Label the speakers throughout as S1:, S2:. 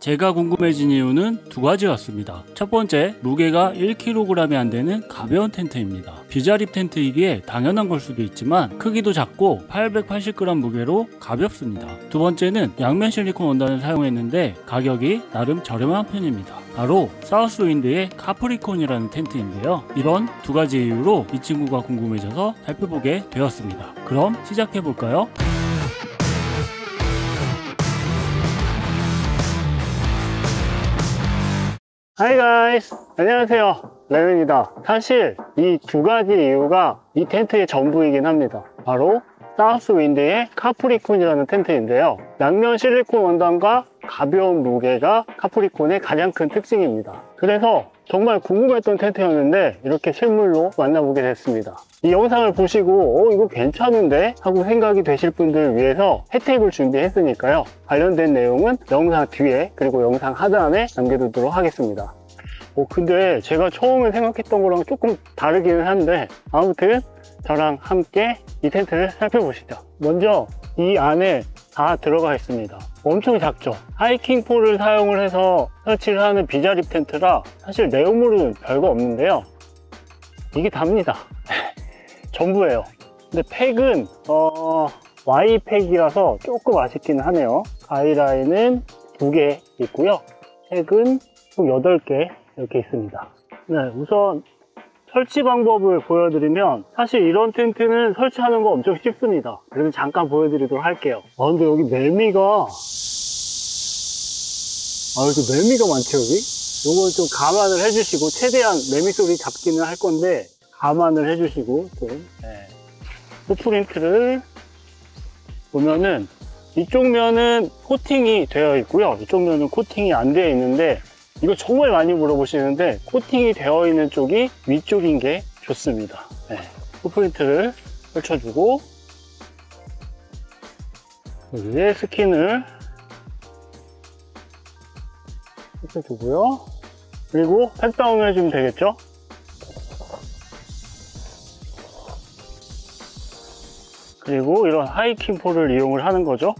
S1: 제가 궁금해진 이유는 두 가지였습니다. 첫 번째, 무게가 1kg이 안 되는 가벼운 텐트입니다. 비자립 텐트이기에 당연한 걸 수도 있지만 크기도 작고 880g 무게로 가볍습니다. 두 번째는 양면 실리콘 원단을 사용했는데 가격이 나름 저렴한 편입니다. 바로 사우스윈드의 카프리콘이라는 텐트인데요. 이런 두 가지 이유로 이 친구가 궁금해져서 살펴보게 되었습니다. 그럼 시작해볼까요?
S2: Hi guys 안녕하세요. 레몬입니다. 사실 이 두 가지 이유가 이 텐트의 전부이긴 합니다. 바로 사우스 윈드의 카프리콘이라는 텐트인데요. 양면 실리콘 원단과 가벼운 무게가 카프리콘의 가장 큰 특징입니다. 그래서 정말 궁금했던 텐트였는데 이렇게 실물로 만나보게 됐습니다 이 영상을 보시고 어 이거 괜찮은데? 하고 생각이 되실 분들을 위해서 혜택을 준비했으니까요. 관련된 내용은 영상 뒤에 그리고 영상 하단에 남겨두도록 하겠습니다. 어 근데 제가 처음에 생각했던 거랑 조금 다르기는 한데 아무튼 저랑 함께 이 텐트를 살펴보시죠. 먼저 이 안에 다 들어가 있습니다. 엄청 작죠? 하이킹 폴을 사용을 해서 설치를 하는 비자립 텐트라 사실 내용물은 별거 없는데요. 이게 답니다 전부예요. 근데 팩은 어, Y 팩이라서 조금 아쉽기는 하네요. 가이라인은 두 개 있고요. 팩은 총 8개 이렇게 있습니다. 네 우선 설치 방법을 보여드리면 사실 이런 텐트는 설치하는 거 엄청 쉽습니다. 그래서 잠깐 보여드리도록 할게요. 아 근데 여기 매미가 아 여기 매미가 많죠 여기? 요건 좀 감안을 해주시고 최대한 매미 소리 잡기는 할 건데 감안을 해주시고 좀 네. 푸프린트를 보면은 이쪽 면은 코팅이 되어 있고요 이쪽 면은 코팅이 안 되어 있는데 이거 정말 많이 물어보시는데 코팅이 되어 있는 쪽이 위쪽인 게 좋습니다 네. footprint를 펼쳐주고 여기에 스킨을 펼쳐주고요 그리고 peg down을 해주면 되겠죠 그리고 이런 하이킹 폴을 이용을 하는 거죠.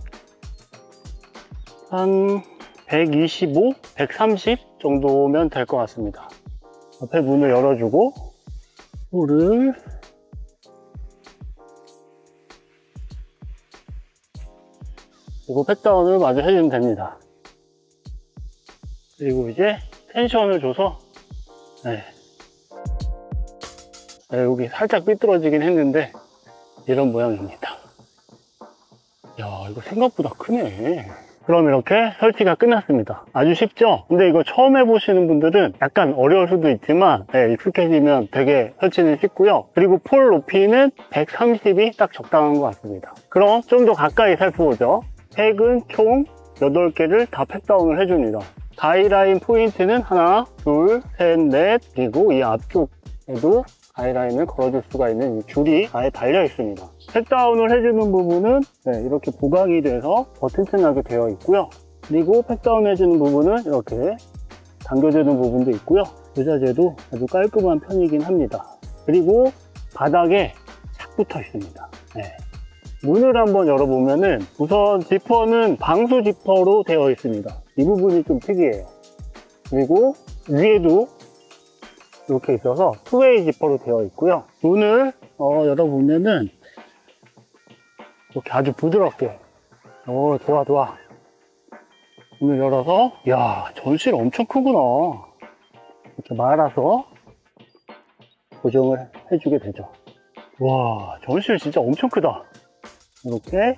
S2: 한 125, 130 정도면 될 것 같습니다. 앞에 문을 열어주고 폴을 그리고 팩다운을 마저 해주면 됩니다. 그리고 이제 텐션을 줘서 네. 네, 여기 살짝 삐뚤어지긴 했는데 이런 모양입니다. 야 이거 생각보다 크네. 그럼 이렇게 설치가 끝났습니다. 아주 쉽죠? 근데 이거 처음 해보시는 분들은 약간 어려울 수도 있지만 네, 익숙해지면 되게 설치는 쉽고요. 그리고 폴 높이는 130이 딱 적당한 것 같습니다. 그럼 좀 더 가까이 살펴보죠. 팩은 총 8개를 다 팩다운을 해줍니다. 가이라인 포인트는 하나, 둘, 셋, 넷 그리고 이 앞쪽에도 가이라인을 걸어줄 수가 있는 이 줄이 아예 달려 있습니다. 팩다운을 해주는 부분은 네, 이렇게 보강이 돼서 더 튼튼하게 되어 있고요. 그리고 팩다운 해주는 부분은 이렇게 당겨주는 부분도 있고요. 의자재도 아주 깔끔한 편이긴 합니다. 그리고 바닥에 착 붙어 있습니다. 네. 문을 한번 열어보면 은 우선 지퍼는 방수 지퍼로 되어 있습니다. 이 부분이 좀 특이해요. 그리고 위에도 이렇게 있어서 투웨이 지퍼로 되어 있고요. 문을 어, 열어보면은 이렇게 아주 부드럽게 오 좋아 좋아. 문을 열어서 야 전실 엄청 크구나. 이렇게 말아서 고정을 해주게 되죠. 와 전실 진짜 엄청 크다. 이렇게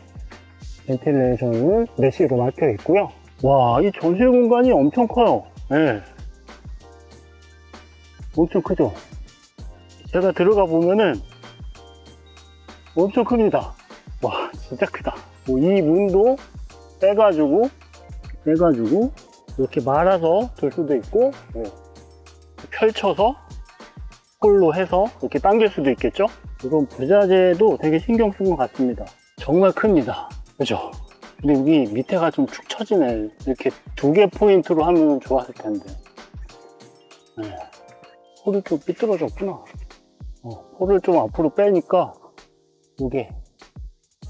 S2: 벤틸레이션을 메쉬로 막혀 있고요. 와 이 전실 공간이 엄청 커요. 네. 엄청 크죠? 제가 들어가 보면은 엄청 큽니다. 와 진짜 크다. 뭐 이 문도 빼가지고 빼가지고 이렇게 말아서 둘 수도 있고 네. 펼쳐서 홀로 해서 이렇게 당길 수도 있겠죠? 이런 부자재도 되게 신경 쓴 것 같습니다. 정말 큽니다. 그죠? 근데 여기 밑에가 좀 축 처지네. 이렇게 두 개 포인트로 하면 좋았을 텐데. 네. 폴이 좀 삐뚤어졌구나 어, 폴을 좀 앞으로 빼니까 이게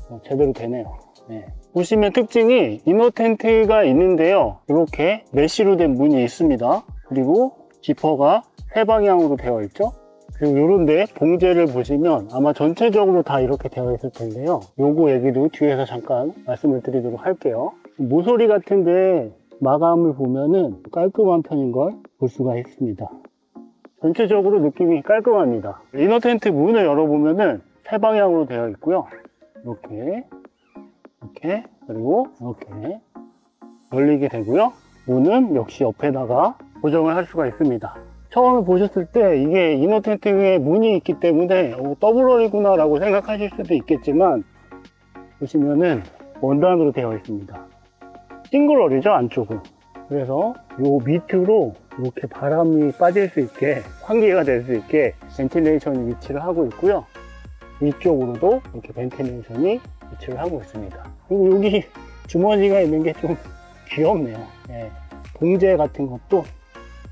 S2: 어, 제대로 되네요 네. 보시면 특징이 이너 텐트가 있는데요. 이렇게 메쉬로 된 문이 있습니다. 그리고 지퍼가 세 방향으로 되어 있죠. 그리고 요런데 봉제를 보시면 아마 전체적으로 다 이렇게 되어 있을 텐데요. 요거 얘기도 뒤에서 잠깐 말씀을 드리도록 할게요. 모서리 같은데 마감을 보면은 깔끔한 편인 걸 볼 수가 있습니다. 전체적으로 느낌이 깔끔합니다. 이너 텐트 문을 열어보면은 세 방향으로 되어 있고요. 이렇게, 이렇게, 그리고 이렇게 열리게 되고요. 문은 역시 옆에다가 고정을 할 수가 있습니다. 처음에 보셨을 때 이게 inner 텐트에 문이 있기 때문에 어, double wall이구나 라고 생각하실 수도 있겠지만 보시면은 원단으로 되어 있습니다. single wall이죠 안쪽은 그래서 요 밑으로 이렇게 바람이 빠질 수 있게 환기가 될 수 있게 ventilation이 위치를 하고 있고요. 위쪽으로도 이렇게 ventilation이 위치를 하고 있습니다. 그리고 여기 주머니가 있는 게 좀 귀엽네요. 예, 봉제 같은 것도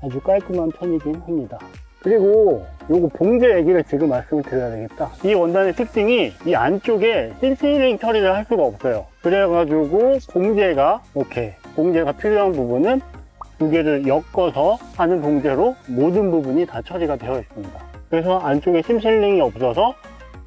S2: 아주 깔끔한 편이긴 합니다. 그리고 요거 봉제 얘기를 지금 말씀을 드려야 되겠다. 이 원단의 특징이 이 안쪽에 실시링 처리를 할 수가 없어요. 그래가지고 봉제가 이렇게 봉제가 필요한 부분은 두 개를 엮어서 하는 봉제로 모든 부분이 다 처리가 되어 있습니다. 그래서 안쪽에 심실링이 없어서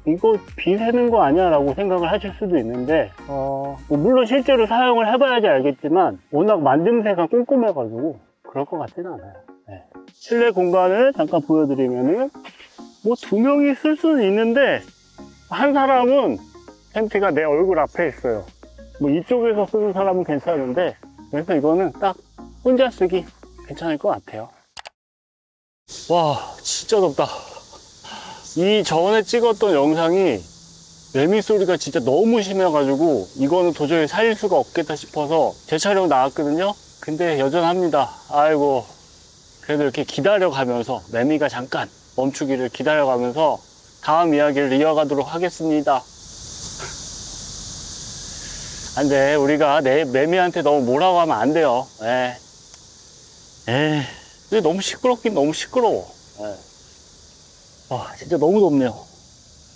S2: 이거 비 새는 거 아니야 라고 생각을 하실 수도 있는데 어, 뭐 물론 실제로 사용을 해봐야지 알겠지만 워낙 만듦새가 꼼꼼해가지고 그럴 것 같지는 않아요. 네. 실내 공간을 잠깐 보여드리면은 뭐 두 명이 쓸 수는 있는데 한 사람은 텐트가 내 얼굴 앞에 있어요. 뭐 이쪽에서 쓰는 사람은 괜찮은데 그래서 이거는 딱 혼자 쓰기 괜찮을 것 같아요. 와 진짜 덥다. 이 전에 찍었던 영상이 매미 소리가 진짜 너무 심해가지고 이거는 도저히 살릴 수가 없겠다 싶어서 재촬영 나왔거든요. 근데 여전합니다. 아이고 그래도 이렇게 기다려가면서 매미가 잠깐 멈추기를 기다려가면서 다음 이야기를 이어가도록 하겠습니다. 안돼 우리가 내 매미한테 너무 뭐라고 하면 안 돼요. 에. 에. 근데 너무 시끄럽긴 너무 시끄러워. 에. 와 진짜 너무 덥네요.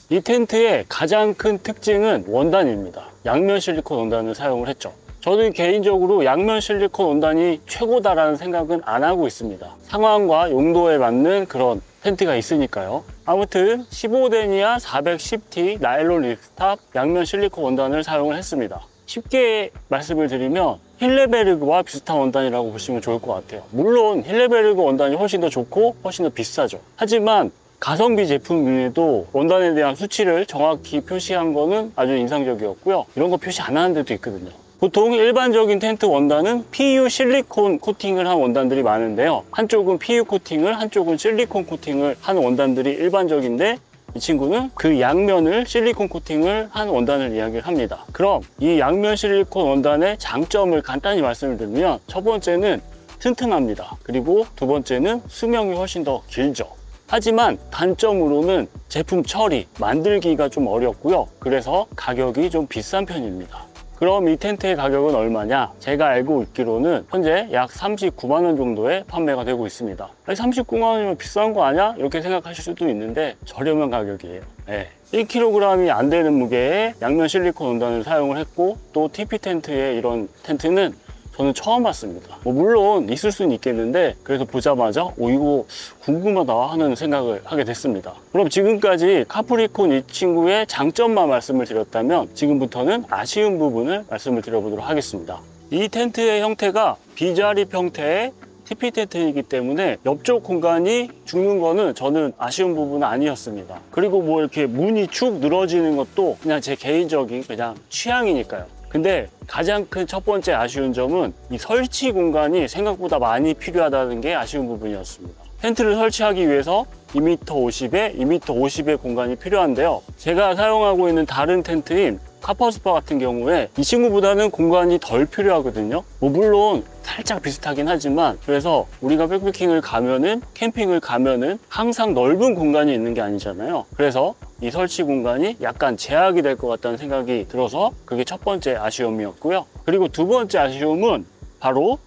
S2: 이 텐트의 가장 큰 특징은 원단입니다. 양면 실리콘 원단을 사용을 했죠. 저는 개인적으로 양면 실리콘 원단이 최고다라는 생각은 안 하고 있습니다. 상황과 용도에 맞는 그런 텐트가 있으니까요. 아무튼 15데니아 410T 나일론 립스탑 양면 실리콘 원단을 사용을 했습니다. 쉽게 말씀을 드리면 힐레베르그와 비슷한 원단이라고 보시면 좋을 것 같아요. 물론 힐레베르그 원단이 훨씬 더 좋고 훨씬 더 비싸죠. 하지만 가성비 제품에도 원단에 대한 수치를 정확히 표시한 거는 아주 인상적이었고요. 이런 거 표시 안 하는 데도 있거든요. 보통 일반적인 텐트 원단은 PU 실리콘 코팅을 한 원단들이 많은데요. 한쪽은 PU 코팅을 한쪽은 실리콘 코팅을 한 원단들이 일반적인데 이 친구는 그 양면을 실리콘 코팅을 한 원단을 이야기를 합니다 그럼 이 양면 실리콘 원단의 장점을 간단히 말씀을 드리면 첫 번째는 튼튼합니다 그리고 두 번째는 수명이 훨씬 더 길죠 하지만 단점으로는 제품 처리, 만들기가 좀 어렵고요. 그래서 가격이 좀 비싼 편입니다. 그럼 이 텐트의 가격은 얼마냐? 제가 알고 있기로는 현재 약 39만 원 정도에 판매가 되고 있습니다. 39만 원이면 비싼 거 아니야? 이렇게 생각하실 수도 있는데 저렴한 가격이에요. 네. 1kg이 안 되는 무게의 양면 실리콘 원단을 사용을 했고 또 TP 텐트의 이런 텐트는 저는 처음 봤습니다. 뭐 물론 있을 수는 있겠는데 그래서 보자마자 오 이거 궁금하다 하는 생각을 하게 됐습니다. 그럼 지금까지 카프리콘 이 친구의 장점만 말씀을 드렸다면 지금부터는 아쉬운 부분을 말씀을 드려보도록 하겠습니다. 이 텐트의 형태가 비자립 형태의 TP 텐트이기 때문에 옆쪽 공간이 죽는 거는 저는 아쉬운 부분은 아니었습니다. 그리고 뭐 이렇게 문이 축 늘어지는 것도 그냥 제 개인적인 그냥 취향이니까요 근데 가장 큰 첫 번째 아쉬운 점은 이 설치 공간이 생각보다 많이 필요하다는 게 아쉬운 부분이었습니다. 텐트를 설치하기 위해서 2m 50에 2m 50의 공간이 필요한데요. 제가 사용하고 있는 다른 텐트인 카퍼스파 같은 경우에 이 친구보다는 공간이 덜 필요하거든요. 뭐 물론 살짝 비슷하긴 하지만 그래서 우리가 백패킹을 가면은 캠핑을 가면은 항상 넓은 공간이 있는 게 아니잖아요. 그래서 이 설치 공간이 약간 제약이 될 것 같다는 생각이 들어서 그게 첫 번째 아쉬움이었고요. 그리고 두 번째 아쉬움은 바로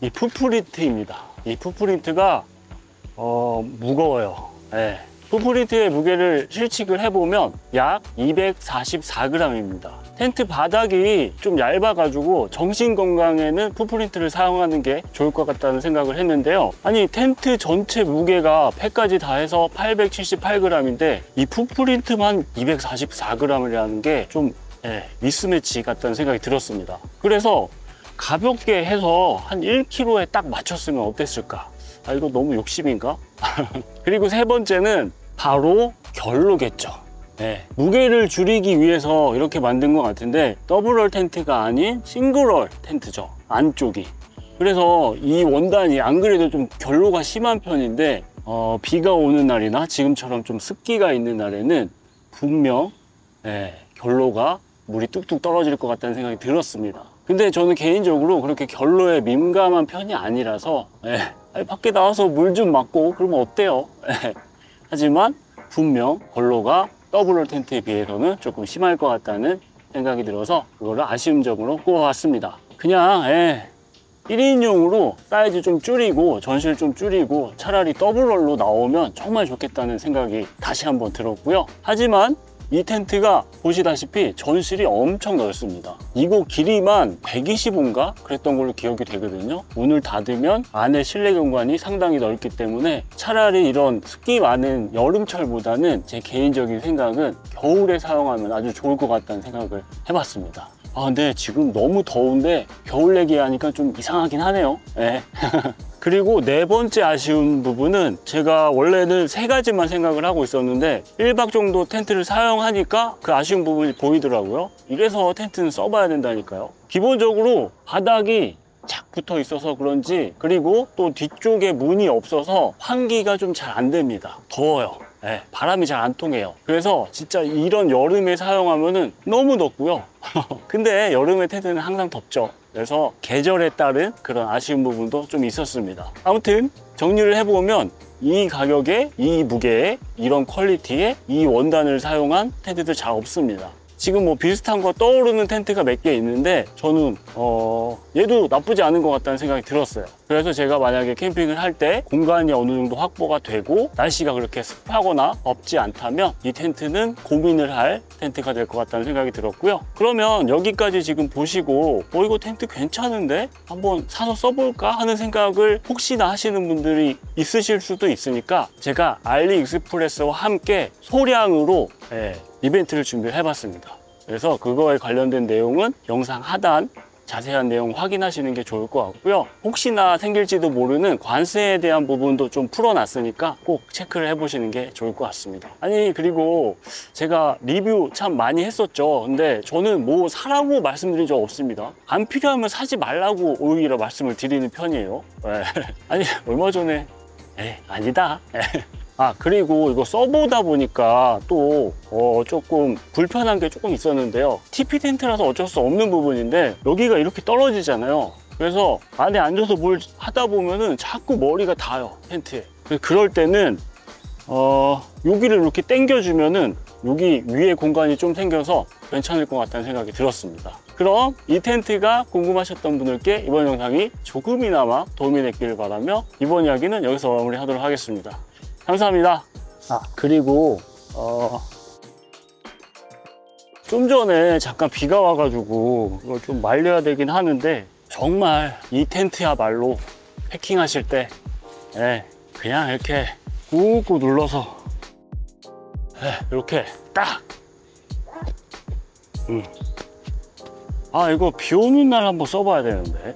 S2: 이 풋프린트입니다. 이 풋프린트가 어, 무거워요. 네. 풋프린트의 무게를 실측을 해보면 약 244g입니다 텐트 바닥이 좀 얇아가지고 정신 건강에는 푸프린트를 사용하는 게 좋을 것 같다는 생각을 했는데요. 아니 텐트 전체 무게가 팩까지 다 해서 878g인데 이 푸프린트만 244g이라는 게좀 예, 미스매치 같다는 생각이 들었습니다. 그래서 가볍게 해서 한 1kg에 딱 맞췄으면 어땠을까? 아, 이거 너무 욕심인가? 그리고 세 번째는 바로 결로겠죠. 네, 무게를 줄이기 위해서 이렇게 만든 것 같은데 더블롤 텐트가 아닌 싱글롤 텐트죠. 안쪽이. 그래서 이 원단이 안 그래도 좀 결로가 심한 편인데 어, 비가 오는 날이나 지금처럼 좀 습기가 있는 날에는 분명 네, 결로가 물이 뚝뚝 떨어질 것 같다는 생각이 들었습니다. 근데 저는 개인적으로 그렇게 결로에 민감한 편이 아니라서 예, 밖에 나와서 물 좀 맞고 그러면 어때요? 예, 하지만 분명 결로가 더블롤 텐트에 비해서는 조금 심할 것 같다는 생각이 들어서 그거를 아쉬운 점으로 꼽아봤습니다. 그냥 예, 1인용으로 사이즈 좀 줄이고 전실 좀 줄이고 차라리 더블롤로 나오면 정말 좋겠다는 생각이 다시 한번 들었고요. 하지만 이 텐트가 보시다시피 전실이 엄청 넓습니다. 이거 길이만 125인가? 그랬던 걸로 기억이 되거든요. 문을 닫으면 안에 실내 공간이 상당히 넓기 때문에 차라리 이런 습기 많은 여름철보다는 제 개인적인 생각은 겨울에 사용하면 아주 좋을 것 같다는 생각을 해봤습니다 아 근데 지금 너무 더운데 겨울 얘기하니까 좀 이상하긴 하네요. 네. 그리고 네 번째 아쉬운 부분은 제가 원래는 세 가지만 생각을 하고 있었는데 1박 정도 텐트를 사용하니까 그 아쉬운 부분이 보이더라고요. 이래서 텐트는 써봐야 된다니까요. 기본적으로 바닥이 착 붙어 있어서 그런지 그리고 또 뒤쪽에 문이 없어서 환기가 좀 잘 안 됩니다. 더워요 네, 바람이 잘 안 통해요. 그래서 진짜 이런 여름에 사용하면 너무 덥고요. 근데 여름에 텐트는 항상 덥죠. 그래서 계절에 따른 그런 아쉬운 부분도 좀 있었습니다. 아무튼 정리를 해보면 이 가격에 이 무게에 이런 quality에 이 원단을 사용한 텐트들 잘 없습니다 지금 뭐 비슷한 거 떠오르는 텐트가 몇 개 있는데 저는 어 얘도 나쁘지 않은 것 같다는 생각이 들었어요. 그래서 제가 만약에 캠핑을 할 때 공간이 어느 정도 확보가 되고 날씨가 그렇게 습하거나 덥지 않다면 이 텐트는 고민을 할 텐트가 될 것 같다는 생각이 들었고요. 그러면 여기까지 지금 보시고 어 이거 텐트 괜찮은데? 한번 사서 써볼까? 하는 생각을 혹시나 하시는 분들이 있으실 수도 있으니까 제가 알리익스프레스와 함께 소량으로 예, 이벤트를 준비를 해봤습니다. 그래서 그거에 관련된 내용은 영상 하단 자세한 내용 확인하시는 게 좋을 것 같고요. 혹시나 생길지도 모르는 관세에 대한 부분도 좀 풀어놨으니까 꼭 체크를 해보시는 게 좋을 것 같습니다. 아니 그리고 제가 리뷰 참 많이 했었죠. 근데 저는 뭐 사라고 말씀드린 적 없습니다. 안 필요하면 사지 말라고 오히려 말씀을 드리는 편이에요. 네. 아니 얼마 전에 에 아니다 아 그리고 이거 써보다 보니까 또 어, 조금 불편한 게 조금 있었는데요. TP 텐트라서 어쩔 수 없는 부분인데 여기가 이렇게 떨어지잖아요. 그래서 안에 앉아서 뭘 하다 보면은 자꾸 머리가 닿아요 텐트에. 그럴 때는 어, 여기를 이렇게 당겨주면은 여기 위에 공간이 좀 생겨서 괜찮을 것 같다는 생각이 들었습니다. 그럼 이 텐트가 궁금하셨던 분들께 이번 영상이 조금이나마 도움이 됐기를 바라며 이번 이야기는 여기서 마무리하도록 하겠습니다 감사합니다. 아, 그리고, 어, 좀 전에 잠깐 비가 와가지고 이걸 좀 말려야 되긴 하는데 정말 이 텐트야말로 패킹하실 때 예, 그냥 이렇게 꾹꾹 눌러서 예, 이렇게 딱 음. 아 이거 비 오는 날 한번 써봐야 되는데